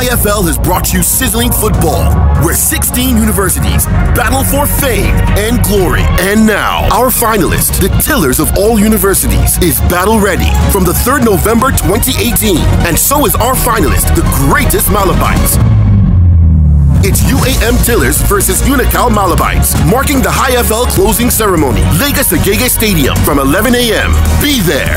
HiFL has brought you sizzling football, where 16 universities battle for fame and glory. And now, our finalist, the Tillers of all universities, is battle ready from the 3rd November 2018. And so is our finalist, the greatest Malabites. It's UAM Tillers versus Unical Malabites, marking the HiFL closing ceremony. Lagos Agege Stadium from 11 a.m. Be there.